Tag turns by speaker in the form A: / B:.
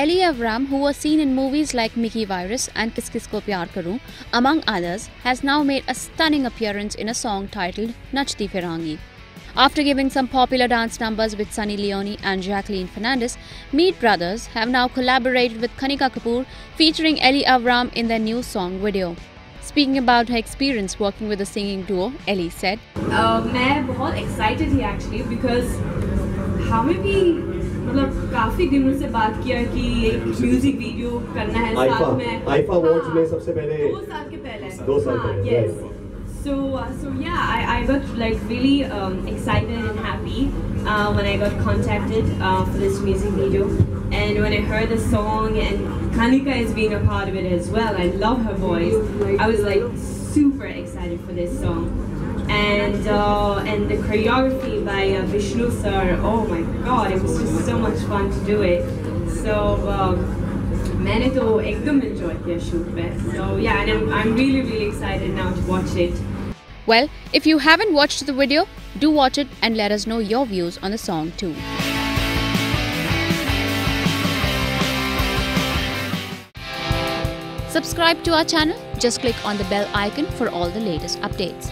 A: Elli AvrRam, who was seen in movies like Mickey Virus and Kis Kisko Pyaar Karoon, among others, has now made a stunning appearance in a song titled Nachdi Firaangi. After giving some popular dance numbers with Sunny Leone and Jacqueline Fernandez, Meet Brothers have now collaborated with Kanika Kapoor featuring Elli AvrRam in their new song video. Speaking about her experience working with the singing duo, Elli said,
B: uh, I'm very excited actually because how many मतलब काफी दिनों से बात किया कि एक music video करना है
C: आईफा
B: साथ में
C: आईफा अवार्ड्स
B: हाँ,
C: में सबसे पहले
B: दो साल के पहले
C: दो साल
B: हाँ,
C: पहले,
B: yes
C: right.
B: so uh, so yeah I, I got like really um, excited and happy uh, when I got contacted uh, for this music video and when I heard the song and Kanika is being a part of it as well I love her voice I was like super excited for this song and uh, and the choreography by uh, Vishnu sir oh my god it was just so much fun to do it so um, मैंने तो एकदम enjoy किया shoot पे so yeah and I'm, I'm really really excited now to watch it
A: Well, if you haven't watched the video, do watch it and let us know your views on the song too. Subscribe to our channel, just click on the bell icon for all the latest updates.